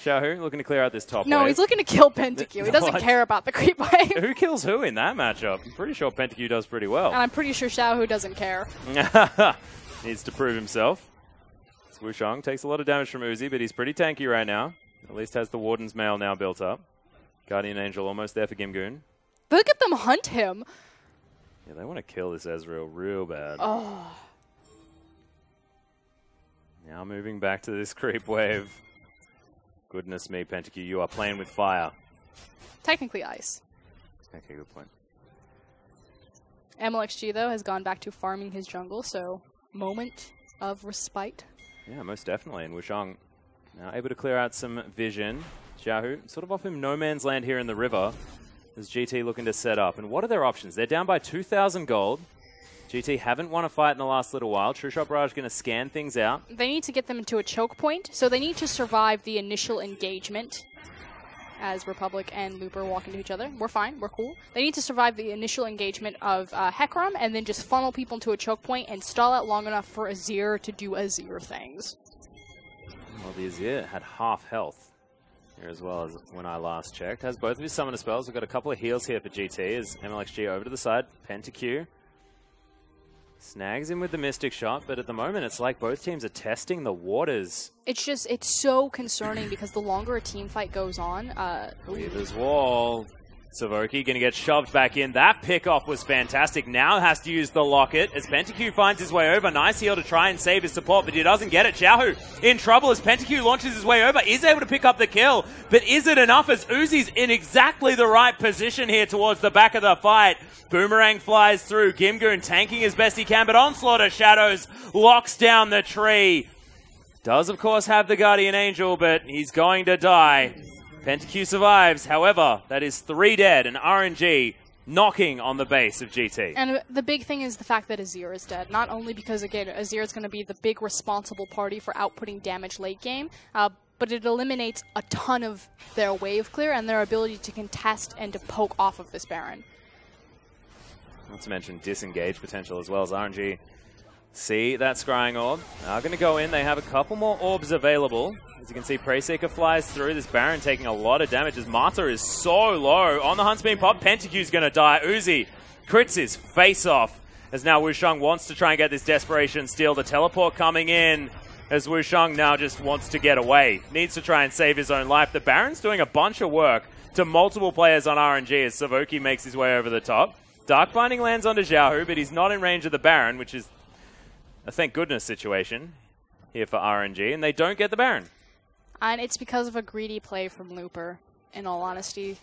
Xiaohu looking to clear out this top No, wave. he's looking to kill PentaQ. He (laughs) doesn't care about the creep wave. Who kills who in that matchup? I'm pretty sure PentaQ does pretty well. And. I'm pretty sure Xiaohu doesn't care. Needs to prove himself. Wushang takes a lot of damage from Uzi, but he's pretty tanky right now. At least has the Warden's Mail now built up. Guardian Angel almost there for Gimgoon. Look at them hunt him. Yeah, they want to kill this Ezreal real bad. Oh, Now moving back to this (laughs) creep wave. Goodness me, PentaQ, you are playing with fire. technically ice. Okay, good point. MLXG, though, has gone back to farming his jungle, so moment of respite. Yeah, most definitely. And Wushang now able to clear out some vision. Xiaohu sort of off him no man's land here in the river. Is GT looking to set up? And what are their options? They're down by 2,000 gold. GT haven't won a fight in the last little while. True Shot Barrage going to scan things out. They need to get them into a choke point, so they need to survive the initial engagement as Republic and Looper walk into each other. We're fine, we're cool. They need to survive the initial engagement of uh, Hecarim and then just funnel people into a choke point and stall out long enough for Azir to do Azir things. Well, the Azir had half health here as well as when I last checked. Has both of his summoner spells. We've got a couple of heals here for GT as MLXG over to the side. PentaQ. Snags him with the Mystic Shot, but at the moment it's like both teams are testing the waters. It's just, it's so concerning because the longer a team fight goes on, uh, Weaver's Wall. Savoki going to get shoved back in. That pickoff was fantastic. Now has to use the locket as PentaQ finds his way over. Nice heal to try and save his support, but he doesn't get it. Xiaohu in trouble as PentaQ launches his way over. Is able to pick up the kill, but is it enough as Uzi's in exactly the right position here towards the back of the fight? Boomerang flies through. Gimgoon tanking as best he can, but Onslaught of Shadows locks down the tree. Does, of course, have the Guardian Angel, but he's going to die. PentaQ survives. However, that is three dead and RNG knocking on the base of GT. And the big thing is the fact that Azir is dead. Not only because, again, Azir is going to be the big responsible party for outputting damage late game, uh, but it eliminates a ton of their wave clear and their ability to contest and to poke off of this Baron. Not to mention disengage potential as well as RNG. See that scrying orb. Now going to go in. They have a couple more orbs available. As you can see, Preyseeker flies through. This Baron taking a lot of damage as Mata is so low. On the Hunt's Pop. PentaQ's going to die. Uzi crits his face off. As now Wushang wants to try and get this desperation steal. The teleport coming in as Wushang now just wants to get away. Needs to try and save his own life. The Baron's doing a bunch of work to multiple players on RNG as Savoki makes his way over the top. Dark Binding lands onto Xiaohu, but he's not in range of the Baron, which is a thank goodness situation here for RNG, and they don't get the Baron. And it's because of a greedy play from Looper, in all honesty.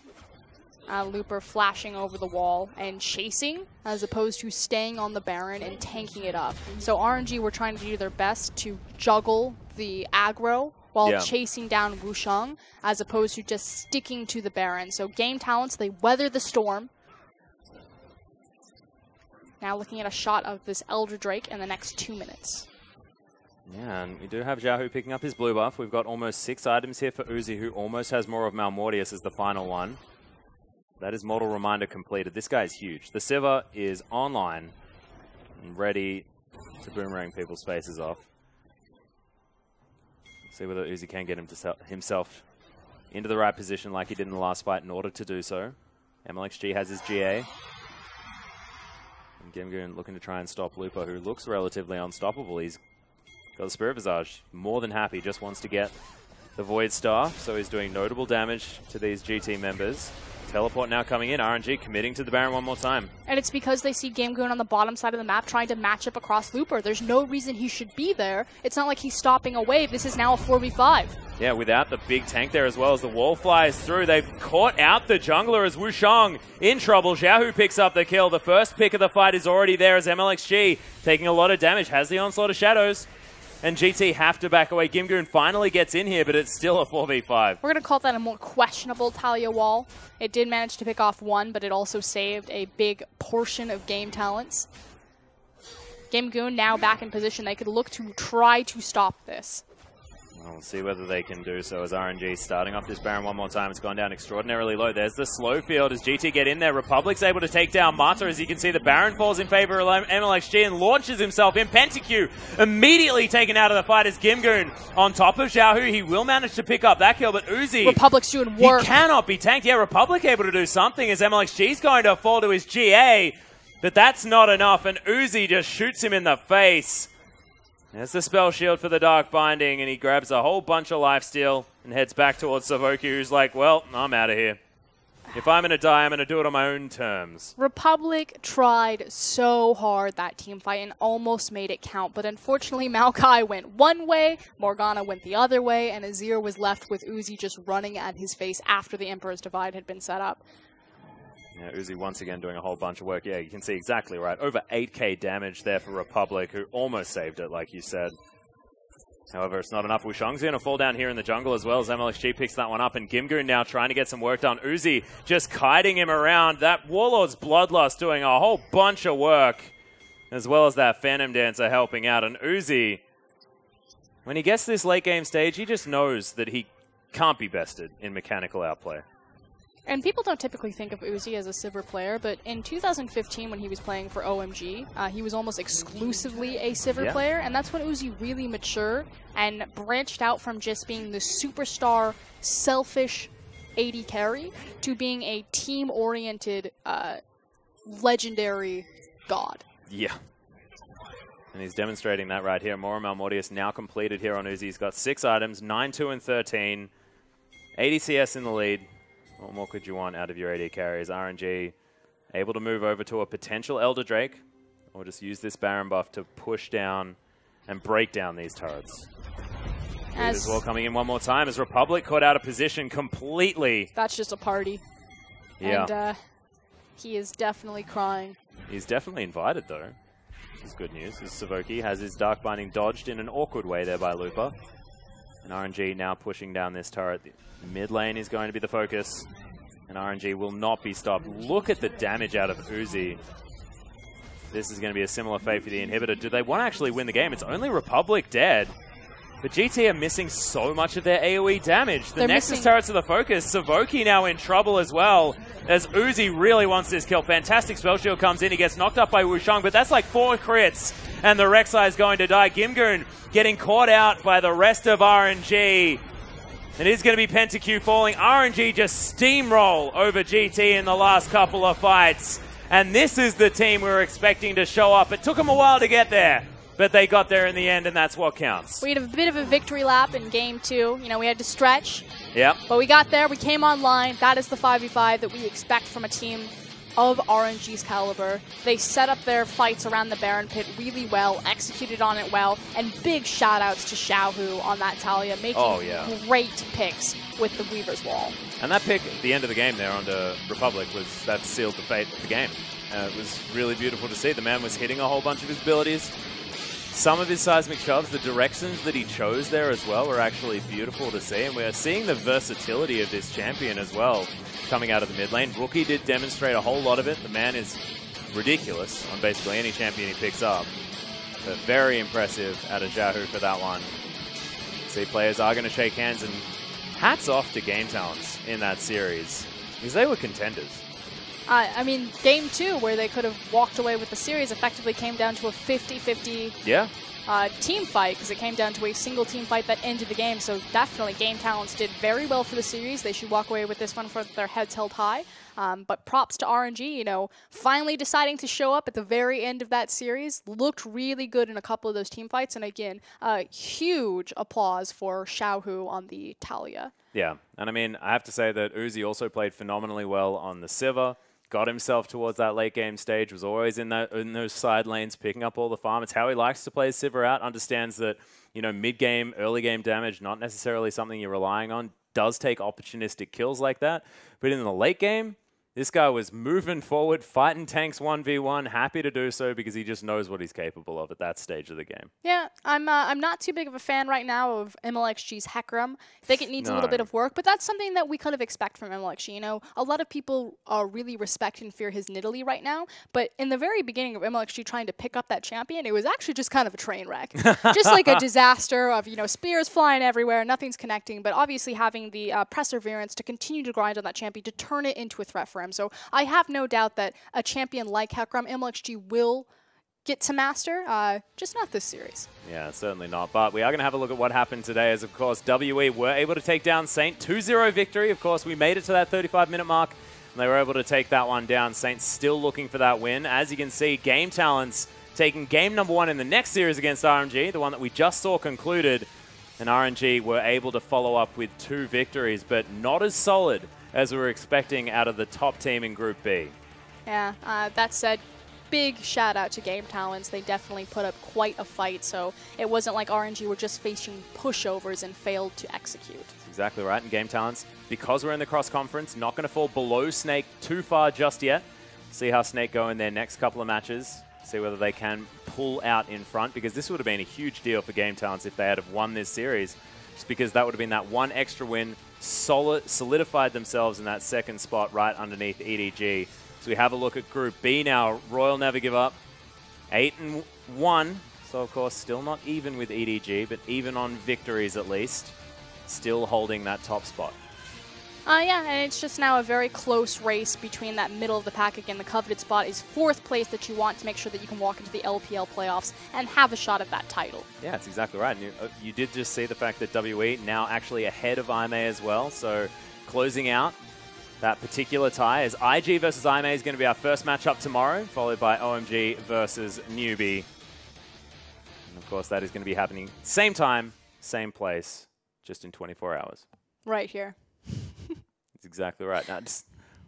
Uh, Looper flashing over the wall and chasing, as opposed to staying on the Baron and tanking it up. So RNG were trying to do their best to juggle the aggro while Yeah. chasing down Wushang, as opposed to just sticking to the Baron. So game talents, they weather the storm. Now looking at a shot of this Elder Drake in the next two minutes. Yeah, and we do have Xiaohu picking up his blue buff. We've got almost six items here for Uzi, who almost has Maw of Malmortius as the final one. That is Mortal Reminder completed. This guy is huge. The Sivir is online and ready to boomerang people's faces off. See whether Uzi can get him to himself into the right position like he did in the last fight in order to do so. MLXG has his GA. Gimgoon looking to try and stop Looper, who looks relatively unstoppable. He's got the Spirit Visage, more than happy, just wants to get the Void Staff, so he's doing notable damage to these GT members. Teleport now coming in, RNG committing to the Baron one more time. And it's because they see Gimgoon on the bottom side of the map trying to match up across Looper. There's no reason he should be there. It's not like he's stopping a wave. This is now a 4v5. Yeah, without the big tank there as well as the wall flies through. They've caught out the jungler as Wushang in trouble. Xiaohu picks up the kill. The first pick of the fight is already there as MLXG taking a lot of damage. Has the onslaught of shadows. And GT have to back away. Gimgoon finally gets in here, but it's still a 4v5. We're going to call that a more questionable Taliyah wall. It did manage to pick off one, but it also saved a big portion of game talents. Gimgoon now back in position. They could look to try to stop this. We'll see whether they can do so as RNG starting off this Baron one more time. It's gone down extraordinarily low. There's the slow field as GT get in there. Republic's able to take down Mata. As you can see, the Baron falls in favor of MLXG and launches himself in. PentaQ immediately taken out of the fight as Gimgoon on top of Xiaohu. He will manage to pick up that kill, but Uzi... Republic's doing work. He cannot be tanked. Yeah, Republic able to do something as MLXG's going to fall to his GA. But that's not enough, and Uzi just shoots him in the face. There's the spell shield for the Dark Binding, and he grabs a whole bunch of lifesteal and heads back towards Savoki, who's like, well, I'm out of here. If I'm going to die, I'm going to do it on my own terms. Republic tried so hard that team fight and almost made it count, but unfortunately Maokai went one way, Morgana went the other way, and Azir was left with Uzi just running at his face after the Emperor's Divide had been set up. Yeah, Uzi once again doing a whole bunch of work. Yeah, you can see exactly right. Over 8k damage there for Republic, who almost saved it, like you said. However, it's not enough. Wushang's going to fall down here in the jungle as well as MLXG picks that one up. And Gimgoon now trying to get some work done. Uzi just kiting him around. That Warlord's Bloodlust doing a whole bunch of work. As well as that Phantom Dancer helping out. And Uzi, when he gets this late game stage, he just knows that he can't be bested in mechanical outplay. And people don't typically think of Uzi as a Sivir player, but in 2015 when he was playing for OMG, uh, he was almost exclusively a Sivir Yeah. player, and that's when Uzi really matured and branched out from just being the superstar, selfish AD carry to being a team-oriented, uh, legendary god. Yeah. And he's demonstrating that right here. Maw of Malmortius now completed here on Uzi. He's got six items, 9, 2, and 13. ADCS in the lead. What more could you want out of your AD carries? RNG able to move over to a potential Elder Drake, or just use this Baron buff to push down and break down these turrets. As, as well coming in one more time as Republic caught out of position completely. That's just a party. Yeah. And uh, he is definitely crying. He's definitely invited, though. This is good news. As Savoki has his Dark Binding dodged in an awkward way there by Looper. And RNG now pushing down this turret. The mid lane is going to be the focus. And RNG will not be stopped. Look at the damage out of Uzi. This is going to be a similar fate for the inhibitor. Do they want to actually win the game? It's only Republic dead. But GT are missing so much of their AoE damage. The They're Nexus missing- turrets are the focus. Savoki now in trouble as well. As Uzi really wants this kill. Fantastic spell shield comes in. He gets knocked up by Wushang, but that's like four crits. And the Rek'Sai is going to die. Gimgoon getting caught out by the rest of RNG. It is going to be PentaQ falling. RNG just steamroll over GT in the last couple of fights. And this is the team we were expecting to show up. It took them a while to get there, but they got there in the end, and that's what counts. We had a bit of a victory lap in game two. You know, we had to stretch, Yep. but we got there. We came online. That is the 5v5 that we expect from a team of RNG's caliber. They set up their fights around the Baron Pit really well, executed on it well, and big shout outs to Xiaohu on that Taliyah, making Oh, yeah. great picks with the Weaver's Wall. And that pick at the end of the game there on the Republic was that sealed the fate of the game. Uh, it was really beautiful to see. The man was hitting a whole bunch of his abilities. Some of his seismic shoves, the directions that he chose there as well, were actually beautiful to see. And we're seeing the versatility of this champion as well coming out of the mid lane. Rookie did demonstrate a whole lot of it. The man is ridiculous on basically any champion he picks up. But very impressive out of Xiaohu for that one. See, players are going to shake hands, and hats off to Game Talents in that series because they were contenders. Uh, I mean, game two, where they could have walked away with the series, effectively came down to a 50 50 Yeah, uh, team fight because it came down to a single team fight that ended the game. So definitely, Game Talents did very well for the series. They should walk away with this one for their heads held high. Um, but props to RNG, you know, finally deciding to show up at the very end of that series. Looked really good in a couple of those team fights. And again, uh, huge applause for Xiaohu on the Taliyah. yeah. And I mean, I have to say that Uzi also played phenomenally well on the Sivir. Got himself towards that late game stage. Was always in that in those side lanes, picking up all the farm. It's how he likes to play Sivir out. Understands that you know mid game, early game damage, not necessarily something you're relying on. Does take opportunistic kills like that, but in the late game, this guy was moving forward, fighting tanks 1v1, happy to do so because he just knows what he's capable of at that stage of the game. Yeah, I'm uh, I'm not too big of a fan right now of MLXG's Hecarim. I think it needs a little bit of work, but that's something that we kind of expect from MLXG. You know, a lot of people uh, really respect and fear his Nidalee right now, but in the very beginning of MLXG trying to pick up that champion, it was actually just kind of a train wreck, just like a (laughs) disaster of you know spears flying everywhere, nothing's connecting. But obviously having the uh, perseverance to continue to grind on that champion to turn it into a threat for him. So I have no doubt that a champion like Hecarim, MLXG will get to master, uh, just not this series. Yeah, certainly not. But we are going to have a look at what happened today as, of course, WE were able to take down Saint. 2-0 victory. Of course, we made it to that 35-minute mark, and they were able to take that one down. Saint still looking for that win. As you can see, Game Talents taking game number one in the next series against RNG, the one that we just saw concluded. And RNG were able to follow up with two victories, but not as solid as we were expecting out of the top team in Group B. Yeah, uh, that said, big shout out to Game Talents. They definitely put up quite a fight, so it wasn't like RNG were just facing pushovers and failed to execute. Exactly right. And game talents, because we're in the cross conference, not going to fall below Snake too far just yet. See how Snake go in their next couple of matches. See whether they can pull out in front, because this would have been a huge deal for game talents if they had have won this series. Just because that would have been that one extra win, solid, solidified themselves in that second spot right underneath EDG. So we have a look at Group B now. Royal never give up. Eight and one. So of course, still not even with EDG, but even on victories at least still holding that top spot. Uh, yeah, and it's just now a very close race between that middle of the pack. Again, the coveted spot is fourth place that you want to make sure that you can walk into the LPL playoffs and have a shot at that title. Yeah, that's exactly right. And you, uh, you did just see the fact that WE now actually ahead of IMA as well. So closing out that particular tie is IG versus IMA is going to be our first matchup tomorrow, followed by OMG versus Newbee And of course, that is going to be happening same time, same place, just in 24 hours. Right here. That's exactly right. Now, just,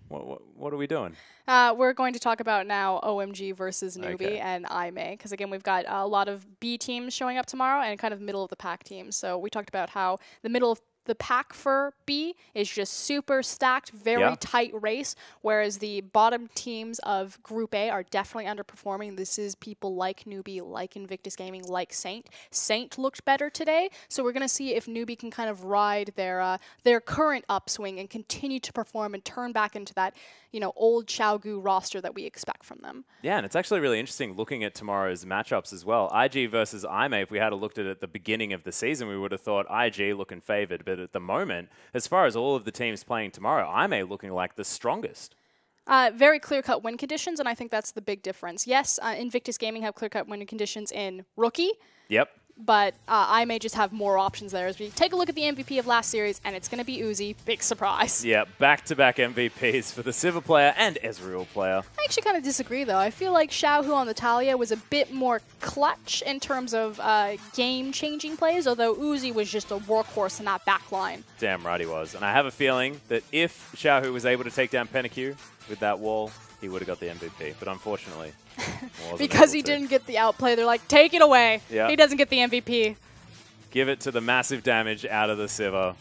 what, what, what are we doing? Uh, we're going to talk about now OMG versus Newbee Okay. and IMA because again we've got a lot of B teams showing up tomorrow and kind of middle of the pack teams. So we talked about how the middle of the pack for B is just super stacked, very Yeah. tight race, whereas the bottom teams of Group A are definitely underperforming. This is people like Newbee, like Invictus Gaming, like Saint. Saint looked better today, so we're gonna see if Newbee can kind of ride their uh, their current upswing and continue to perform and turn back into that you know old Gu roster that we expect from them. Yeah, and it's actually really interesting looking at tomorrow's matchups as well. IG versus IMA, if we had looked at it at the beginning of the season, we would have thought IG looking favoured. But at the moment, as far as all of the teams playing tomorrow, IMA looking like the strongest. Uh, very clear cut win conditions, and I think that's the big difference. Yes, uh, Invictus Gaming have clear cut win conditions in rookie, Yep. But uh, I may just have more options there. As we take a look at the MVP of last series, and it's going to be Uzi. Big surprise. Yeah, back-to-back MVPs for the Sivir player and Ezreal player. I actually kind of disagree, though. I feel like Xiaohu on the Taliyah was a bit more clutch in terms of uh, game-changing plays, although Uzi was just a workhorse in that back line. Damn right he was. And I have a feeling that if Xiaohu was able to take down PentaQ with that wall, he would have got the MVP. But unfortunately, (laughs) Because he to. didn't get the outplay, they're like, take it away. Yeah. He doesn't get the MVP. give it to the massive damage out of the Sivir,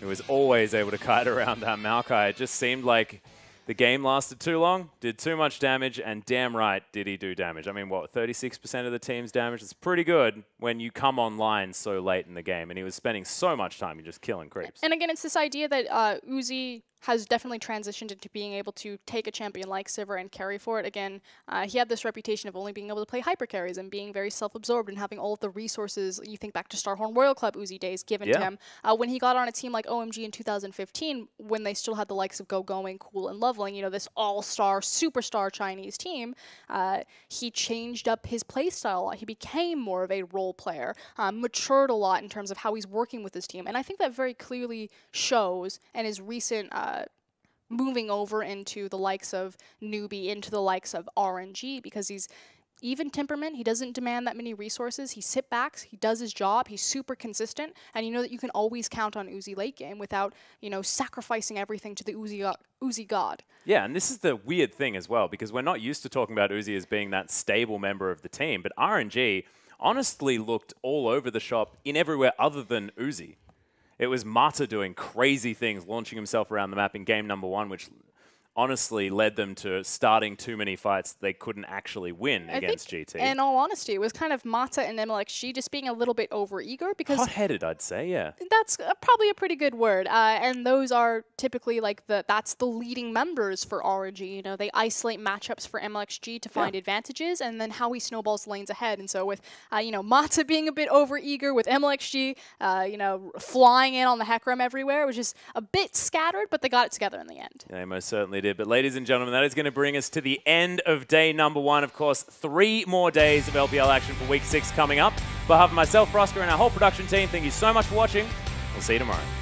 who was always able to kite around that Maokai. It just seemed like the game lasted too long, did too much damage, and damn right did he do damage. I mean, what, 36% of the team's damage? It's pretty good when you come online so late in the game, and he was spending so much time just killing creeps. And again, it's this idea that uh, Uzi has definitely transitioned into being able to take a champion like Sivir and carry for it. Again, uh, he had this reputation of only being able to play hyper carries and being very self-absorbed and having all of the resources. You think back to Starhorn Royal Club Uzi days given to him. Uh, when he got on a team like OMG in 2015, when they still had the likes of Gogoing, Cool, and Loveling, you know, this all-star, superstar Chinese team, uh, he changed up his playstyle a lot. He became more of a role player, um, matured a lot in terms of how he's working with his team. And I think that very clearly shows in his recent uh, moving over into the likes of Newbee, into the likes of RNG, because he's even temperament. He doesn't demand that many resources. He sit backs. He does his job. He's super consistent, and you know that you can always count on Uzi late game without you know sacrificing everything to the Uzi go- Uzi god. Yeah, and this is the weird thing as well, because we're not used to talking about Uzi as being that stable member of the team, but RNG honestly looked all over the shop in everywhere other than Uzi. It was Mata doing crazy things, launching himself around the map in game number one, which honestly led them to starting too many fights they couldn't actually win I against think, GT. In all honesty, it was kind of Mata and MLXG just being a little bit over eager because Hot-headed, I'd say, yeah. that's uh, probably a pretty good word. Uh, and those are typically like the that's the leading members for RNG. You know, they isolate matchups for MLXG to find advantages, and then how he snowballs lanes ahead. And so with uh, you know Mata being a bit over eager, with MLXG, uh, you know, flying in on the Hecarim everywhere, it was just a bit scattered, but they got it together in the end. They most did. But ladies and gentlemen, that is going to bring us to the end of day number one. Of course, three more days of LPL action for week six coming up. On behalf of myself, Roscoe, and our whole production team, thank you so much for watching. We'll see you tomorrow.